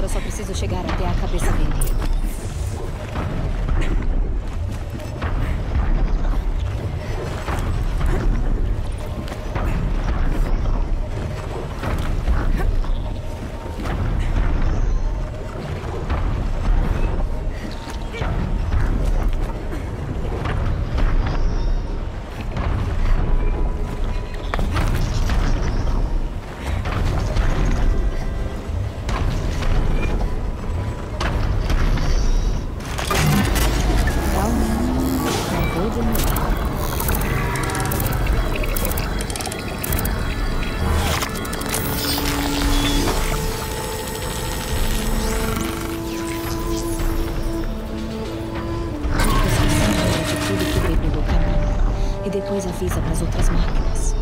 agora só preciso chegar até a cabeça dele. E depois avisa para as outras máquinas.